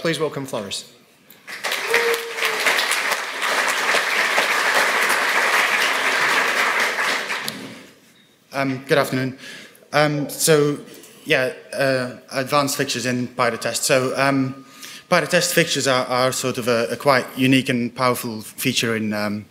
Please welcome Floris. Um, good afternoon. Um, so, yeah, uh, advanced fixtures in py.test. So, um, py.test fixtures are, are sort of a, a, quite unique and powerful feature in um,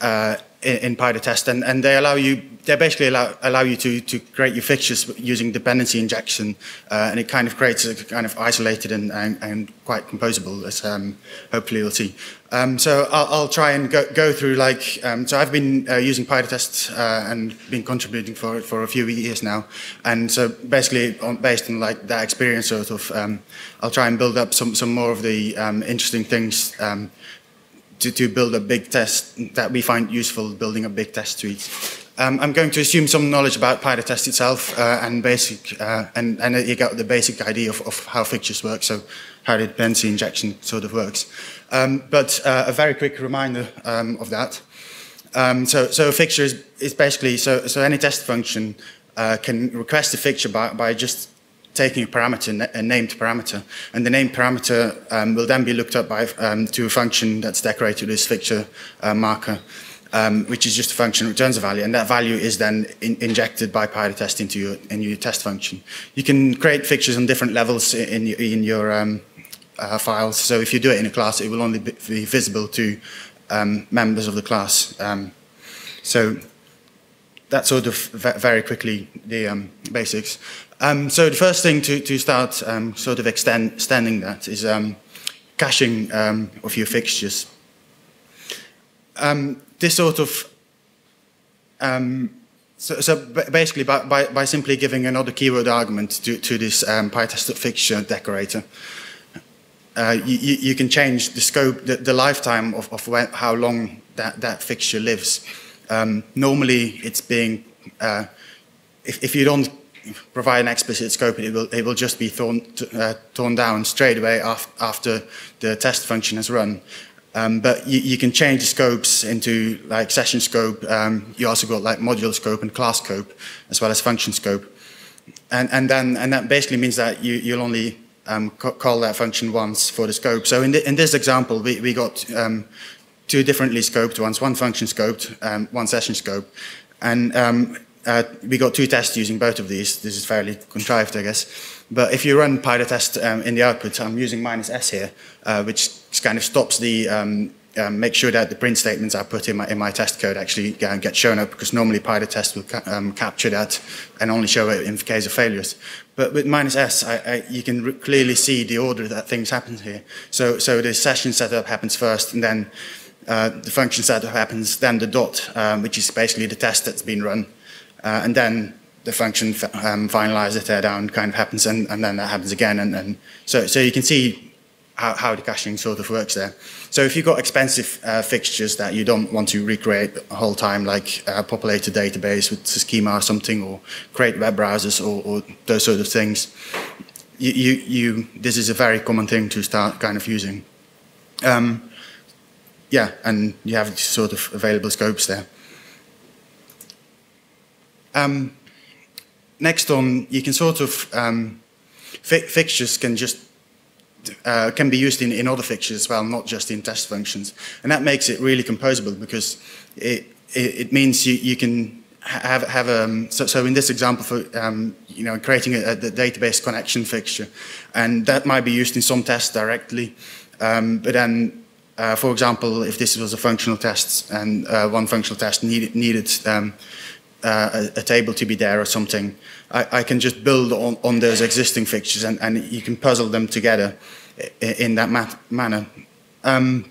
uh, in, in py.test, and, and they allow you, they basically allow, allow you to, to create your fixtures using dependency injection, uh, and it kind of creates a kind of isolated and, and, and quite composable, as um, hopefully you'll see. Um, so I'll, I'll, try and go, go through like, um, so I've been uh, using PyDotest uh, and been contributing for it for a few years now, and so basically on, based on like that experience sort of, um, I'll try and build up some, some more of the um, interesting things um, to, to build a big test that we find useful building a big test suite. Um, I'm going to assume some knowledge about py.test itself uh, and basic, uh, and, and you got the basic idea of, of, how fixtures work, so how the dependency injection sort of works. Um, but uh, a very quick reminder um, of that. Um, so, so a fixture is, is, basically, so, so any test function uh, can request a fixture by, by just taking a parameter, a named parameter, and the named parameter um, will then be looked up by, um, to a function that's decorated as fixture uh, marker, um, which is just a function that returns a value, and that value is then in injected by py.test into your, in your test function. You can create fixtures on different levels in, in your um, uh, files, so if you do it in a class, it will only be visible to um, members of the class. Um, so that's sort of very quickly the basics. Um, so the first thing to, to start um, sort of extend, extending that is um, caching um, of your fixtures. Um, this sort of, um, so, so, basically by, by, by, simply giving another keyword argument to, to this PyTest fixture decorator, uh, you, you, can change the scope, the, the lifetime of, of when, how long that, that fixture lives. normally it's being, uh, if, if you don't provide an explicit scope, it will, it will just be torn, uh, torn down straight away af after the test function has run. Um, but you, you, can change the scopes into like session scope. Um, you also got like module scope and class scope, as well as function scope. And, and then and that basically means that you, you'll only um, call that function once for the scope. So in, the, in this example, we, we got um, two differently scoped ones, one function scoped, um, one session scope. And um, uh, we got two tests using both of these. This is fairly contrived, I guess. But if you run py.test um, in the output, I'm using minus S here, uh, which kind of stops the, um, um, make sure that the print statements I put in my, in my test code actually uh, get shown up, because normally py.test will ca um, capture that and only show it in case of failures. But with minus S, I, I, you can clearly see the order that things happen here. So, so the session setup happens first, and then uh, the function setup happens, then the dot, um, which is basically the test that's been run. Uh, and then the function um, the teardown kind of happens, and, and then that happens again. And, and so, so you can see how, how, the caching sort of works there. So if you've got expensive uh, fixtures that you don't want to recreate the whole time, like uh, populate a database with a schema or something, or create web browsers or, or those sort of things, you, you, you, this is a very common thing to start kind of using. Um, yeah, and you have sort of available scopes there. Um, next on, you can sort of, um, fi fixtures can just, uh, can be used in, in other fixtures as well, not just in test functions. And that makes it really composable because it, it, it means you, you can have, have um, so, so in this example for, um, you know, creating a, a, database connection fixture, and that might be used in some tests directly, um, but then uh, for example, if this was a functional test and uh, one functional test needed, needed um, uh, a, table to be there or something, I, I can just build on, on, those existing fixtures and, and, you can puzzle them together in, that manner. Um,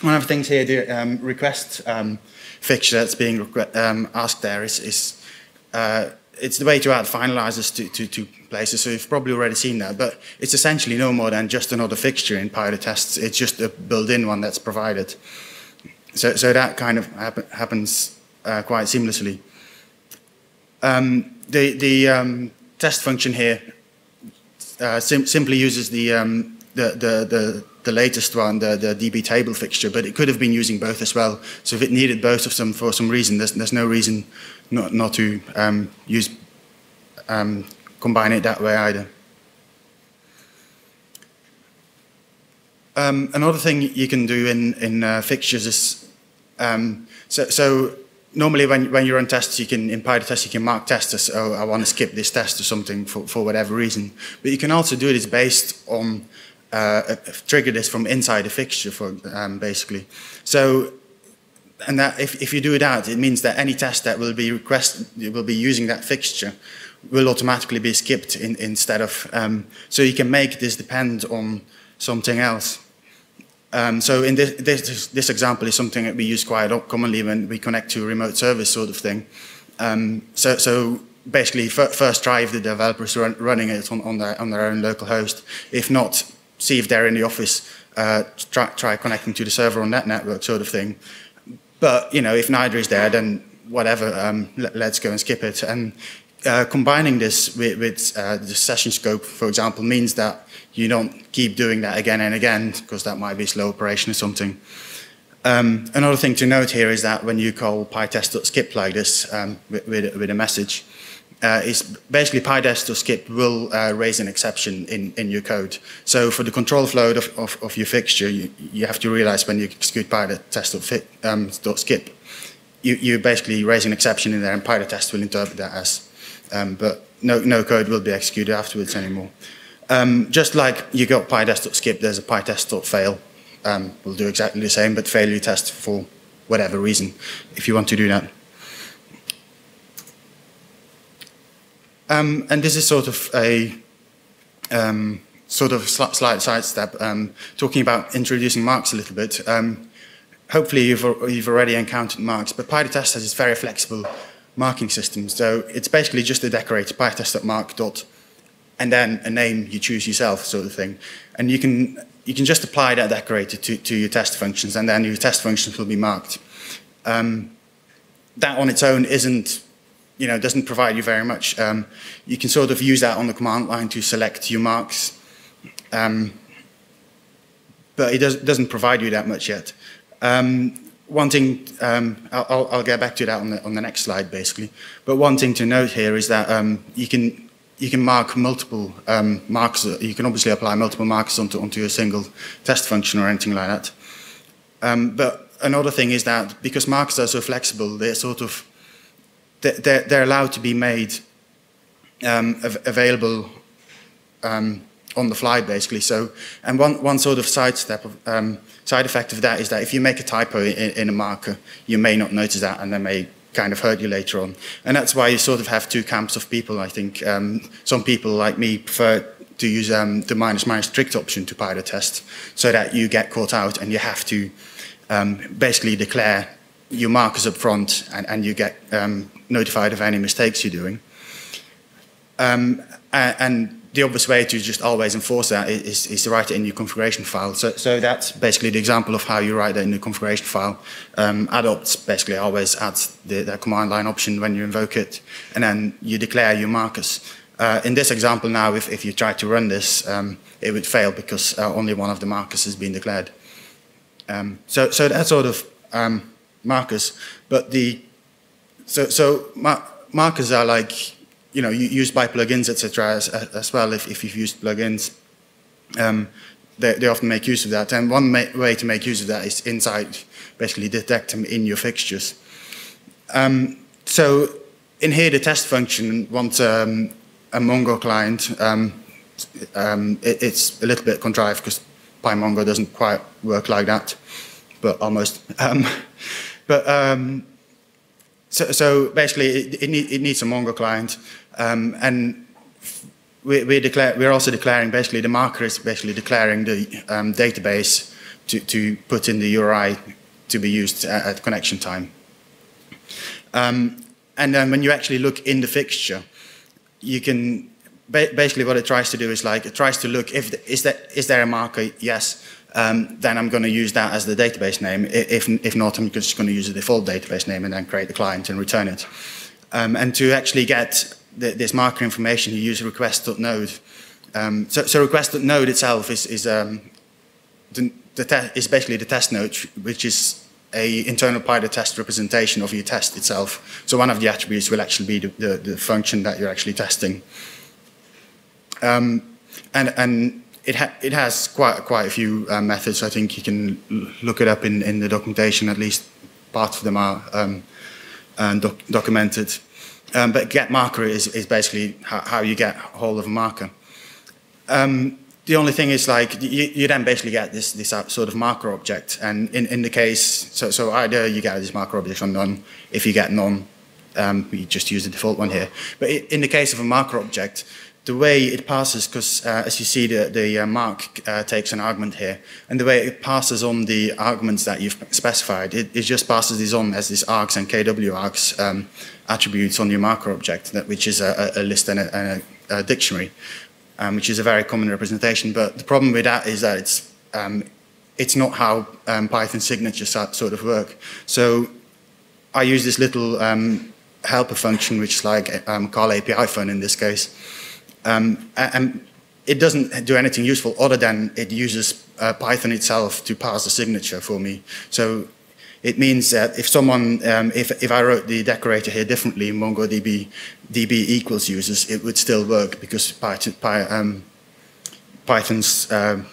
one of the things here, the um, request um, fixture that's being um, asked there is, is uh, it's the way to add finalizers to, to, to, places, so you've probably already seen that, but it's essentially no more than just another fixture in py.test. It's just a built-in one that's provided. So, so that kind of happen, happens uh, quite seamlessly. Um, the the um, test function here uh, sim simply uses the, um, the, the, the, the, latest one, the, the DB table fixture, but it could have been using both as well. So if it needed both of them for some reason, there's, there's no reason not, not to um, use um, combine it that way either. Um, another thing you can do in, in uh, fixtures is, so, so normally when, when you run tests, you can, in PyTest, you can mark tests as, oh, I want to skip this test or something for, for whatever reason. But you can also do this based on, uh, trigger this from inside a fixture, for um, basically. So, and that if, if you do that, it means that any test that will be requested, will be using that fixture, will automatically be skipped in, instead of, um, so you can make this depend on something else. Um, so in this, this, this, example is something that we use quite commonly when we connect to a remote service sort of thing. Um, so, so, basically, first try if the developers are run running it on, on, their, on their own local host. If not, see if they're in the office, uh, try, try connecting to the server on that network sort of thing. But, you know, if neither is there, then whatever, um, let, us go and skip it. And uh, combining this with, with uh, the session scope, for example, means that you don't keep doing that again and again because that might be slow operation or something. Um, another thing to note here is that when you call pytest.skip like this um, with, with, with, a message, uh, is basically pytest.skip will uh, raise an exception in, in your code. So for the control flow of, of, of your fixture, you, you, have to realize when you execute pytest.skip, um, you, you basically raise an exception in there and pytest will interpret that as, um, but no, no code will be executed afterwards anymore. Um, just like you got pytest.skip, there's a pytest.fail. Um, we'll do exactly the same, but failure test for whatever reason, if you want to do that. Um, and this is sort of a um, sort of slight sidestep, um, talking about introducing marks a little bit. Um, hopefully you've, you've already encountered marks, but PyTest has this very flexible marking system. So it's basically just a decorator pytest.mark dot and then a name you choose yourself sort of thing. And you can, you can just apply that decorator to, to your test functions and then your test functions will be marked. Um, that on its own isn't, you know, doesn't provide you very much. Um, you can sort of use that on the command line to select your marks. Um, but it does, doesn't provide you that much yet. Um, one thing, um, I'll, I'll, get back to that on the, on the next slide, basically. But one thing to note here is that um, you can you can mark multiple um, marks. You can obviously apply multiple marks onto, onto a single test function or anything like that. Um, but another thing is that because markers are so flexible, they're sort of they're, they're allowed to be made um, available um, on the fly, basically. So, and one one sort of side step of um, side effect of that is that if you make a typo in, in a marker, you may not notice that, and there may kind of hurt you later on. And that's why you sort of have two camps of people, I think. Um, some people, like me, prefer to use um, the minus minus strict option to py.test so that you get caught out and you have to um, basically declare your markers up front and, and you get um, notified of any mistakes you're doing. Um, and the obvious way to just always enforce that is, is to write it in your configuration file. So, so that's basically the example of how you write that in the configuration file. Um, basically always adds the, the, command line option when you invoke it, and then you declare your markers. Uh, in this example now, if, if you try to run this, um, it would fail because uh, only one of the markers has been declared. Um, so, so that sort of um, markers, but the so so mar markers are like you know, used by plugins, etc., as, as well. If, if you've used plugins, um, they, they, often make use of that. And one way to make use of that is inside, basically detect them in your fixtures. Um, so in here, the test function wants um, a Mongo client. Um, um, it, it's a little bit contrived because PyMongo doesn't quite work like that, but almost. Um, but so, so, basically, it, it, need, it, needs a Mongo client. Um, and we, we declare, we're also declaring basically the marker is basically declaring the um, database to, to put in the URI to be used at, at connection time. Um, and then when you actually look in the fixture, you can basically what it tries to do is like it tries to look if the, is that is there a marker? Yes. Um, then I'm going to use that as the database name. If if not, I'm just going to use the default database name and then create the client and return it. Um, and to actually get the, this marker information, you use request.node. Um, so, so request.node itself is, is, um, the, the is basically the test node, which is a internal of test representation of your test itself. So one of the attributes will actually be the, the, the function that you're actually testing. Um, and, and it, ha it has quite, quite a few uh, methods. I think you can look it up in, in the documentation, at least part of them are um, doc documented. Um, but get marker is, is basically how, how, you get hold of a marker. Um, the only thing is like you, you, then basically get this this sort of marker object, and in, in the case, so so either you get this marker object or none. If you get none, um, we just use the default one here. But in the case of a marker object, the way it passes, because uh, as you see, the, the uh, mark uh, takes an argument here, and the way it passes on the arguments that you've specified, it, it just passes these on as these args and kw args um, attributes on your marker object, that, which is a, a list and a, a, a dictionary, um, which is a very common representation. But the problem with that is that it's um, it's not how um, Python signatures sort of work. So I use this little um, helper function, which is like um, call API fun in this case. Um, and it doesn't do anything useful other than it uses uh, Python itself to pass the signature for me. So it means that if someone, um, if, if I wrote the decorator here differently, MongoDB DB equals users, it would still work because Python, Py, um, Python's um,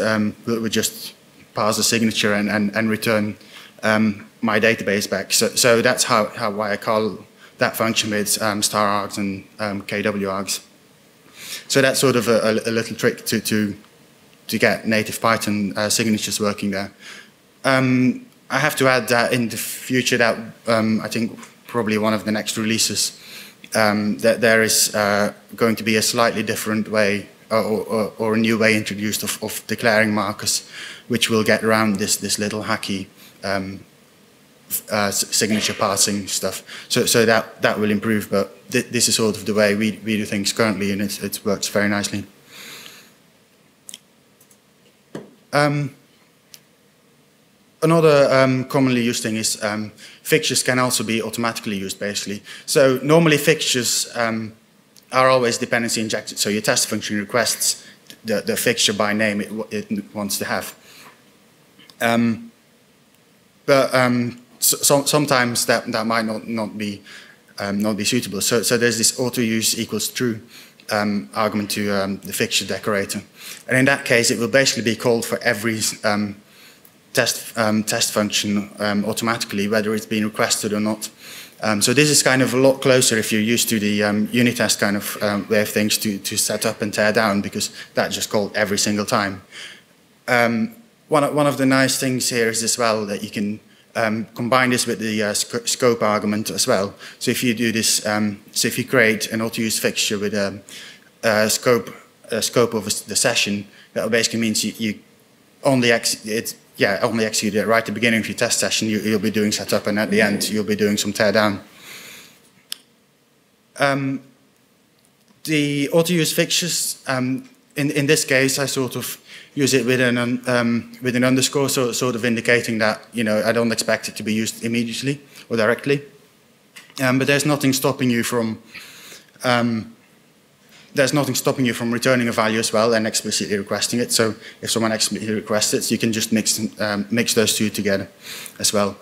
um would just pass the signature and, and, and return um, my database back. So, so that's how, how why I call that function with um, star args and um, kw args. So that's sort of a, a, little trick to, to, to get native Python uh, signatures working there. Um, I have to add that in the future that um, I think probably one of the next releases um, that there is uh, going to be a slightly different way or, or, or a new way introduced of, of, declaring markers which will get around this, this little hacky um, uh, signature passing stuff. So, so that, that will improve, but th this is sort of the way we, we do things currently, and it, works very nicely. Um, another um, commonly used thing is um, fixtures can also be automatically used, basically. So normally fixtures um, are always dependency injected, so your test function requests the, the fixture by name it, it wants to have. Um, but um, so, sometimes that, that might not, not, be, um, not be suitable. So, so there's this auto use equals true um, argument to um, the fixture decorator. And in that case, it will basically be called for every um, test, um, test function um, automatically, whether it's been requested or not. so this is kind of a lot closer if you're used to the unit test kind of way of things to, to set up and tear down because that's just called every single time. one, one of the nice things here is as well that you can um, combine this with the uh, sc scope argument as well. So if you do this, um, so if you create an auto-use fixture with a, a scope, a scope of the session, that basically means you, you only it, yeah, only execute it right at the beginning of your test session. You, will be doing setup, and at the end you'll be doing some teardown. Um, the auto-use fixtures, um, in, in this case, I sort of use it with an, um, with an underscore, so sort of indicating that you know I don't expect it to be used immediately or directly. Um, but there's nothing stopping you from um, there's nothing stopping you from returning a value as well and explicitly requesting it. So if someone explicitly requests it, you can just mix um, mix those two together as well.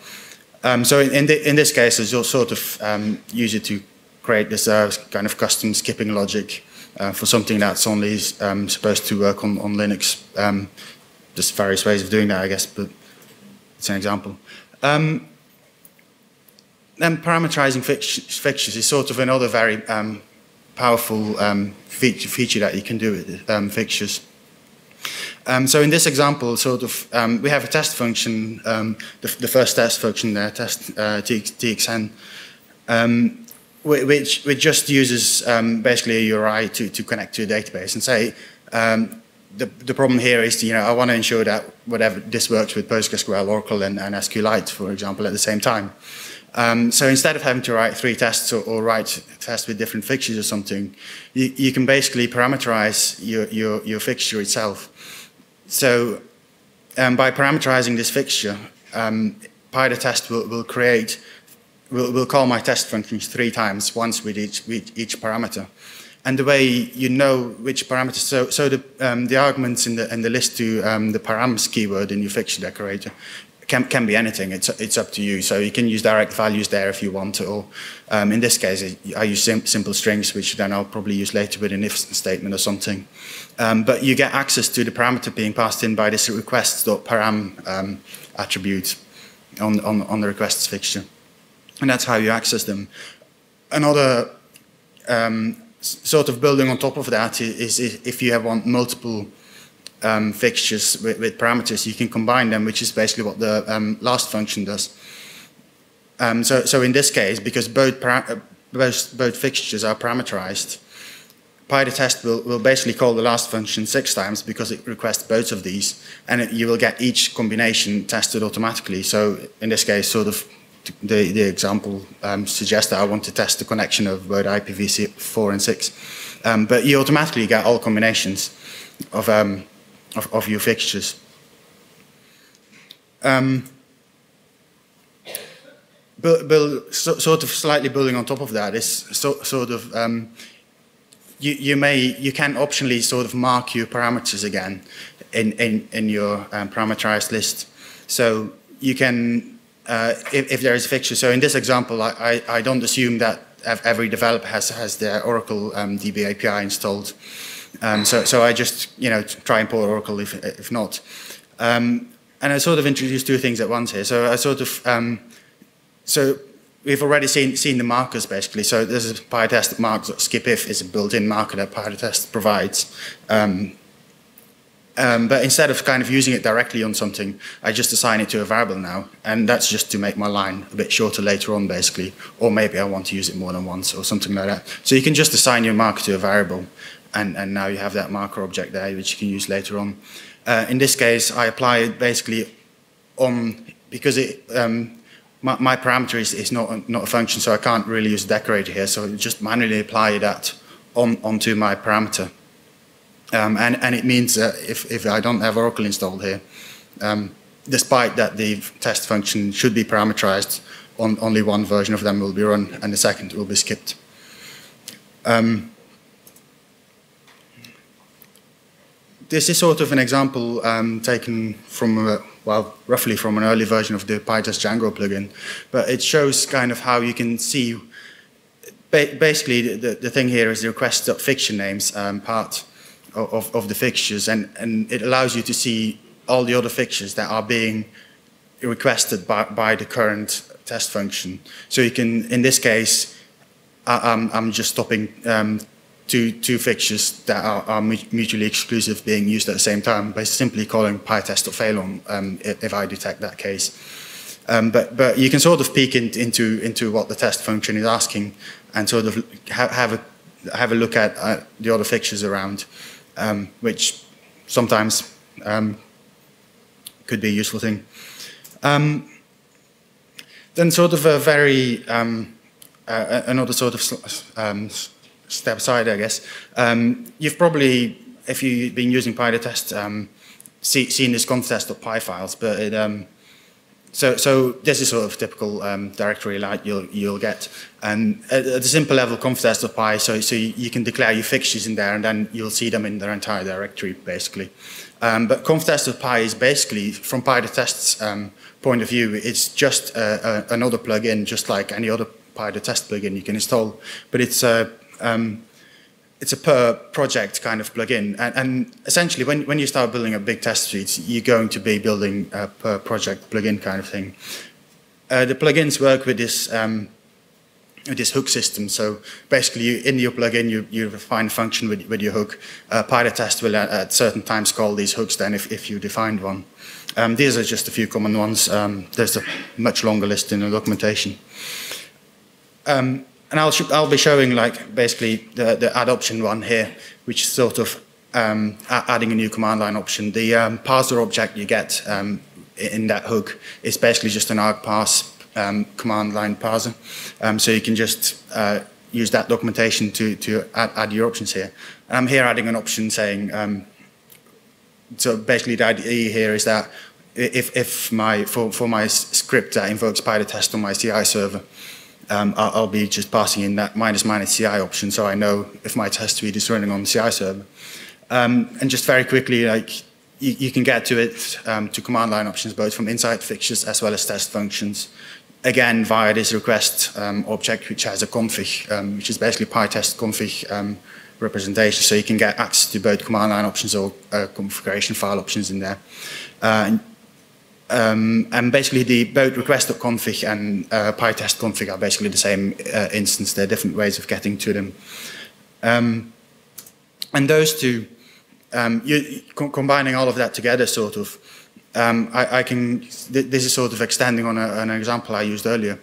Um, so in, in, the, in, this case, you'll sort of um, use it to create this uh, kind of custom skipping logic uh, for something that's only um, supposed to work on, on Linux. Um, there's various ways of doing that, I guess, but it's an example. Um, then parameterizing fixtures is sort of another very um, powerful um, feature, feature, that you can do with um, fixtures. Um, so in this example, sort of, we have a test function, the, the, first test function there, test uh, TX, TXN, which, which just uses um, basically a URI to, to connect to a database and say, um, the, the problem here is, you know, I want to ensure that whatever this works with PostgreSQL, Oracle, and, and SQLite, for example, at the same time. Um, so instead of having to write three tests or, or, write tests with different fixtures or something, you, you can basically parameterize your, your, your fixture itself. So um, by parameterizing this fixture, um, PyTest will, will create we'll, we'll call my test functions three times, once with each, with each parameter. And the way you know which parameters, so, so the, um, the arguments in the, in the list to um, the params keyword in your fixture decorator can, can be anything. It's, it's up to you. So you can use direct values there if you want to. Or um, in this case, I use sim simple strings, which then I'll probably use later with an if statement or something. Um, but you get access to the parameter being passed in by this requests.param um, attribute on, on, on the requests fixture. And that's how you access them. Another um, sort of building on top of that is, is if you have want multiple um, fixtures with, with, parameters, you can combine them, which is basically what the um, last function does. Um, so, so in this case, because both, both, both fixtures are parameterized, PyTest will, will basically call the last function six times because it requests both of these, and it, you will get each combination tested automatically. So in this case, sort of the, the example um, suggests that I want to test the connection of both IPv4 and 6. Um, but you automatically get all combinations of um, of, of your fixtures. Um, build, so, sort of slightly building on top of that is so, sort of um, you, you may you can optionally sort of mark your parameters again in in, in your um, parameterized list. So you can uh, if, if, there is a fixture. So in this example, I, I, I, don't assume that every developer has has their Oracle um, DB API installed. Um, so, so I just, you know, try and pull Oracle if, if not. Um, and I sort of introduced two things at once here. So I sort of, um, so we've already seen, seen the markers basically. So this is PyTest marks skipif is a built-in marker that PyTest provides. Um, um, but instead of kind of using it directly on something, I just assign it to a variable now. And that's just to make my line a bit shorter later on, basically. Or maybe I want to use it more than once or something like that. So you can just assign your marker to a variable and, and now you have that marker object there, which you can use later on. Uh, in this case, I apply it basically on, because it, um, my, my, parameter is, is not, not a function, so I can't really use a decorator here, so I just manually apply that on, onto my parameter. Um, and, and it means that if, if I don't have Oracle installed here, um, despite that the test function should be parameterized, on, only one version of them will be run and the second will be skipped. Um, this is sort of an example um, taken from, uh, well, roughly from an early version of the PyTest Django plugin, but it shows kind of how you can see, ba basically the, the thing here is the request.fixturenames um, part of, of the fixtures, and, and it allows you to see all the other fixtures that are being requested by, by the current test function. So you can, in this case, I, I'm, I'm just stopping um, two, two fixtures that are, are, mutually exclusive being used at the same time by simply calling pytest or fail on um, if, if, I detect that case. Um, but, but you can sort of peek in, into, into what the test function is asking and sort of ha have, a, have a look at uh, the other fixtures around, um, which sometimes um, could be a useful thing. Um, then sort of a very, um, uh, another sort of step aside, I guess. Um, you've probably, if you've been using PyTest, um, see, seen this conftest.py files, but it, um, so, so this is sort of typical um, directory like you'll, you'll get. And at, at a simple level, conftest.py, so, so you, can declare your fixtures in there and then you'll see them in their entire directory, basically. Um, but conftest.py is basically, from PyTest's um, point of view, it's just a, a, another plugin, just like any other PyTest plugin you can install. But it's a um, it's a per project kind of plugin. And, and, essentially, when, when you start building a big test suite, you're going to be building a per project plugin kind of thing. Uh, the plugins work with this um, with this hook system. So basically, you, in your plugin, you, you define a function with, with your hook. Uh, PyTest will at, at, certain times call these hooks then if, if you defined one. Um, these are just a few common ones. Um, there's a much longer list in the documentation. Um, and I'll, I'll be showing like basically the, the add option one here, which is sort of um, adding a new command line option. The um, parser object you get um, in that hook is basically just an argparse um, command line parser. Um, so you can just uh, use that documentation to, to add, add, your options here. And I'm here adding an option saying, um, so basically the idea here is that if, if my, for, for my script that invokes PyTest on my CI server, um, I'll, I'll, be just passing in that minus minus CI option so I know if my test suite is running on the CI server. Um, and just very quickly, like you, you, can get to it um, to command line options both from inside fixtures as well as test functions. Again, via this request um, object, which has a config, um, which is basically PyTest config um, representation. So you can get access to both command line options or uh, configuration file options in there. Uh, and, um, and, basically, the both request.config and uh, PyTest config are basically the same uh, instance. They're different ways of getting to them. Um, and those two um, you, co combining all of that together, sort of, um, I, I, can. Th this is sort of extending on a, an example I used earlier.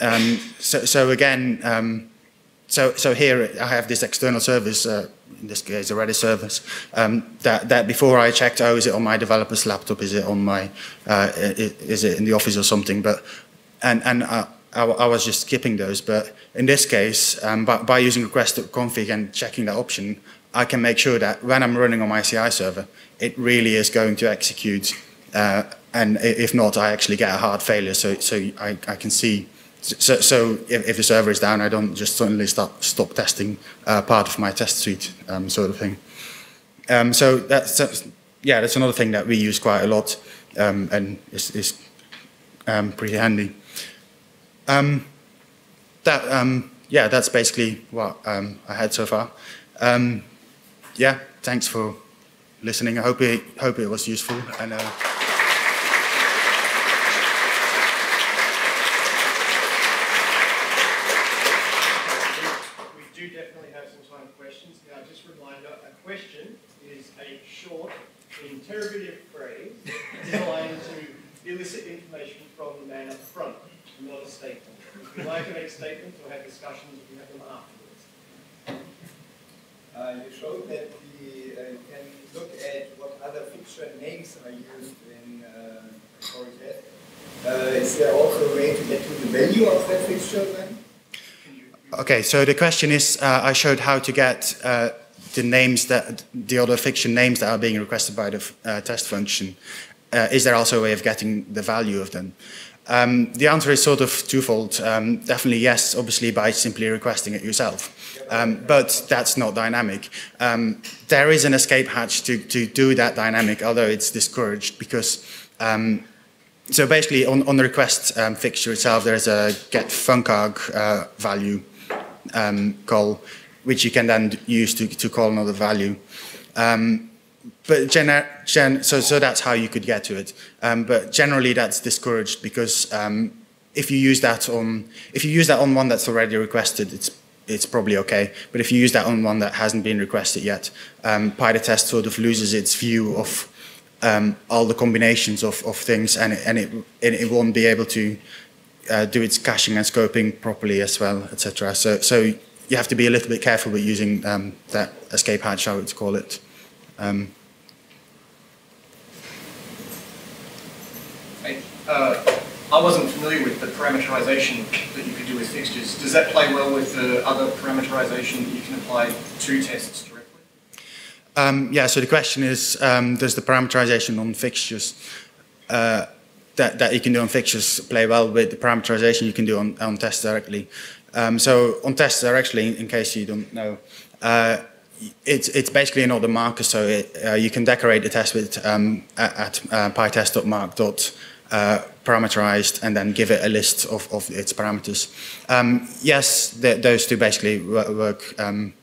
Um, so, so, again, um, so so here I have this external service. Uh, in this case, a Redis service. Um, that that before I checked, oh, is it on my developer's laptop? Is it on my? Uh, is it in the office or something? But and and. Uh, I, I, was just skipping those, but in this case, um, by, by using request.config and checking that option, I can make sure that when I'm running on my CI server, it really is going to execute. Uh, and if not, I actually get a hard failure. So, so I, I can see. So, so if, if, the server is down, I don't just suddenly stop, stop testing uh, part of my test suite, um, sort of thing. Um, so that's, that's, yeah, that's another thing that we use quite a lot um, and is, is um, pretty handy. Um, that, um, yeah, that's basically what I had so far yeah, thanks for listening. I hope it, hope it was useful. And, uh, we do definitely have some time for questions. Now, just a reminder, a question is a short, interrogative phrase designed to elicit information from the man up front, not a statement. If you like to make statements or have discussions, we have them afterwards. Uh, you showed that we uh, can look at what other fixture names are used in uh, PyTest. Uh, is there also a way to get to the value of that fixture then? Okay, so the question is, uh, I showed how to get uh, the names that, the other fixture names that are being requested by the uh, test function. Uh, is there also a way of getting the value of them? Um, the answer is sort of twofold. Um, definitely yes, obviously by simply requesting it yourself. Um, but that's not dynamic. Um, there is an escape hatch to, to do that dynamic, although it's discouraged because um, so basically on, on the request um, fixture itself, there's a get funcarg uh, value call, which you can then use to, to call another value. Um, but gen, gen, so, so that's how you could get to it. but generally that's discouraged because if you use that on if you use that on one that's already requested, it's it's probably okay. But if you use that on one that hasn't been requested yet, um, PyTest sort of loses its view of um, all the combinations of, of things, and it, and it it won't be able to uh, do its caching and scoping properly as well, etc. So so you have to be a little bit careful with using um, that escape hatch, I would call it. Um, uh, I wasn't familiar with the parameterization that you could do with fixtures. Does that play well with the other parameterization that you can apply to tests directly? Um, yeah, so the question is, um, does the parameterization on fixtures uh, that, that you can do on fixtures play well with the parameterization you can do on, on tests directly? Um, so on tests are actually, in case you don't know, uh, it's, it's basically another marker, so it, uh, you can decorate the test with um, at, at uh, pytest.mark uh, parameterized and then give it a list of, of its parameters. Um, yes, those two basically work um,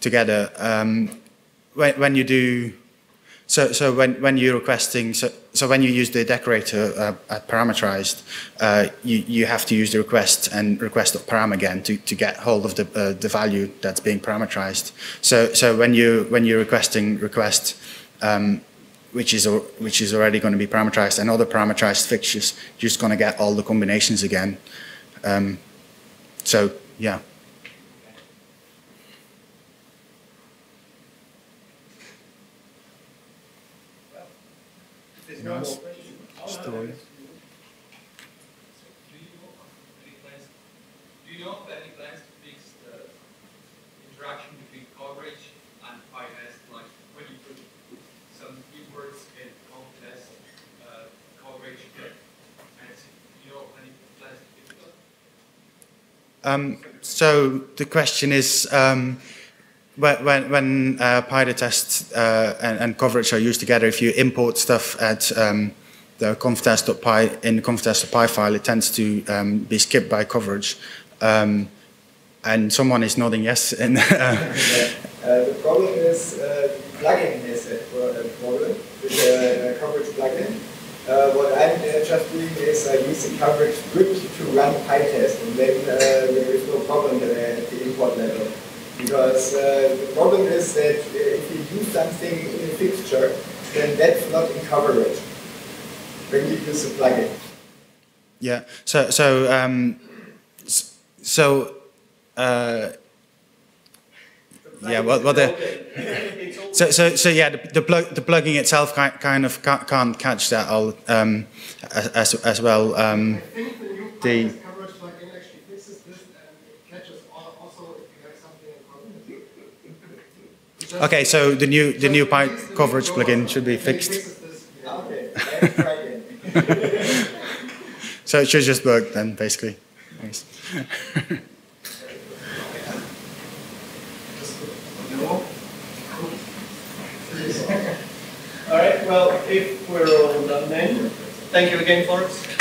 together. Um, when, when, you do, so, so when, when you're requesting, so, so when you use the decorator uh, at parameterized, uh, you, you have to use the request and request of param again to, to get hold of the, uh, the value that's being parameterized. So, so when, you, when you're requesting request, um, which is, which is already going to be parameterized, and other parameterized fixtures, you're just going to get all the combinations again. Um, so, yeah. Well, Story. Um, so the question is, um, when when, uh, PyTest uh, and, and coverage are used together, if you import stuff at um, the conftest.py in the conftest.py file, it tends to um, be skipped by coverage. Um, and someone is nodding yes. Uh, Uh, the problem is uh, the plugin has that pro- uh, problem with the uh, coverage plugin. Uh, what I'm uh, just doing is I use the coverage script to run PyTest, and then uh, there is no problem uh, at the import level. Because uh, the problem is that uh, if you use something in a fixture, then that's not in coverage when you use the plugin. yeah. So so um, so. Uh, Yeah, well- well, the- So, so, so yeah, the, the, plug, the plugging itself ki- kind of ca- can't catch that all, um, as, as well. Um, I think the new The- PyTest coverage plugin actually fixes this and it catches al- also if you have something in common. Okay, so the new the new Pi Just release the coverage plugin should be fixed. fixes this, yeah. Okay, let's try again. So it should just work then, basically. Nice. All right, well, if we're all done then, thank you again, Florence.